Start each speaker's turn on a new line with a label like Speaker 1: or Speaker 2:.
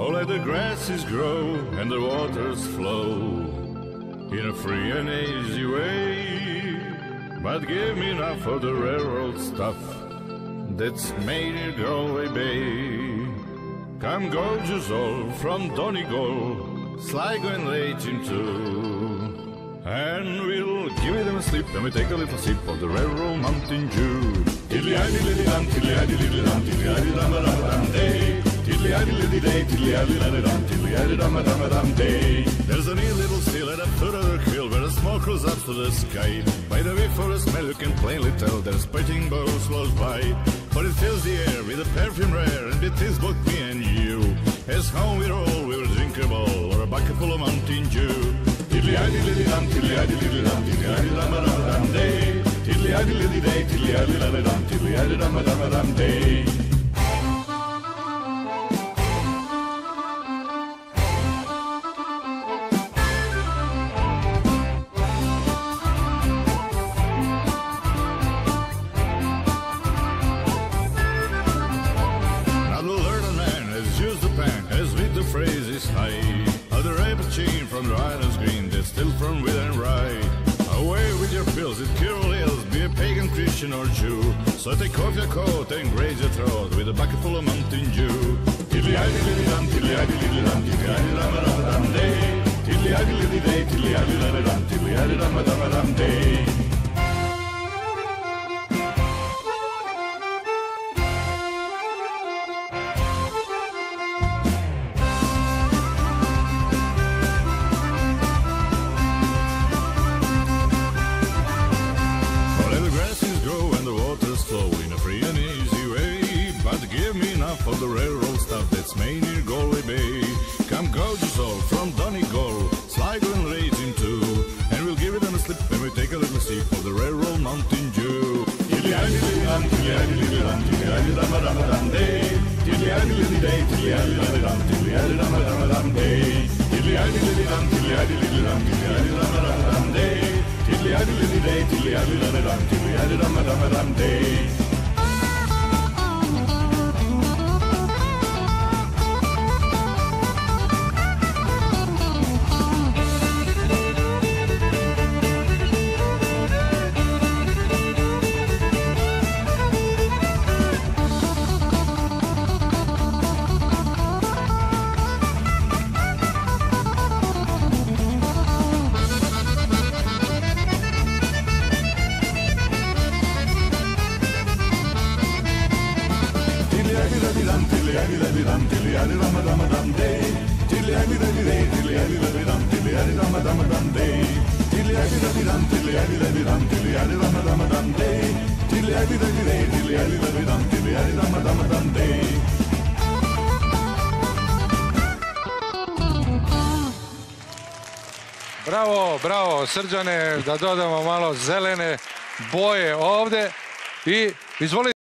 Speaker 1: Oh, let the grasses grow and the waters flow in a free and easy way. But give me enough of the railroad stuff that's made in Galway Bay. Come gaugers all from Donegal, Sligo and Leitrim too. And we'll give them a slip and we take a little sip of the railroad mountain dew. Tiddly-iddy, liddy-dum, tiddly-iddy, liddy-dum, tiddly-iddy, dum-a-dum-a-dum, day. Tiddly-iddy, liddy-day, tiddly-iddy, liddy-dum, tiddly-iddy, dum-a-dum-a-dum, day. There's a neat little still at the foot of the hill where the smoke rolls up to the sky. By the way, for a smell you can plainly tell a spitting bow flows by. For it fills the air with a perfume rare, and it is both me and you. As home we roll, we will drink a bowl or a bucket full of Mountain Dew. Tiddly-iddy, liddy-dum, tiddly-iddy, liddy-dum, tiddly-iddy, dum-a-dum-a-dum, day. Tiddly-iddy, liddy-day, tiddly-iddy, liddy-dum, tiddly-iddy, dum-a-dum-a-dum, day. The phrases high. Other rabbit chain from the island's green, that's still from within right. Away with your pills, it cure ills, be a pagan, Christian, or Jew. So take off your coat and graze your throat with a bucket full of Mountain Dew. Tiddly-iddy, liddy-dum, tiddly-iddy, liddy-dum, tiddly-iddy, dum-a-dum-a-dum, day. Tiddly-iddy, liddy-day, tiddly-iddy, liddy-dum, tiddly-iddy, dum-a-dum-a-dum, day. Enough of the railroad stuff that's made near Galway Bay. Come gaugers all from Donegal, Sligo and Leitrim too. And we'll give it on a slip and we take a little sip of the railroad Mountain Dew. ali radi ram tili ali radi tili ali ram ram ram de tili tili ali radi ram tili ali ram tili ali radi ram tili ali radi
Speaker 2: Bravo, bravo, Srđane, da dodamo malo zelene boje ovde i izvolite.